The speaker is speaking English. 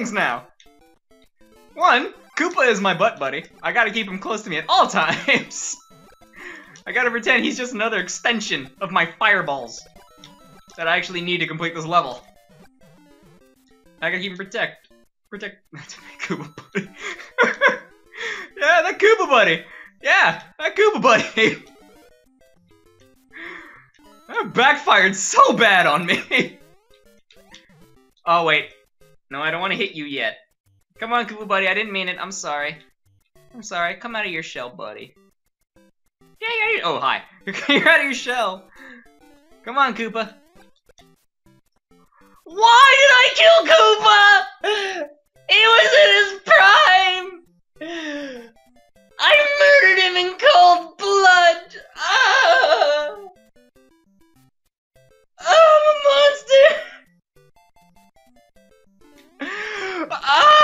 things now. One, Koopa is my butt buddy. I gotta keep him close to me at all times. I gotta pretend he's just another extension of my fireballs that I actually need to complete this level. I gotta keep him protect. Protect. That's my Koopa buddy. yeah, that Koopa buddy. Yeah, that Koopa buddy. that backfired so bad on me. oh, wait. No, I don't want to hit you yet. Come on, Koopa Buddy, I didn't mean it. I'm sorry. I'm sorry. Come out of your shell, buddy. Yeah, yeah, Oh, hi. You're out of your shell. Come on, Koopa. Why did I kill Koopa? He was in his prime! I murdered him in Ah!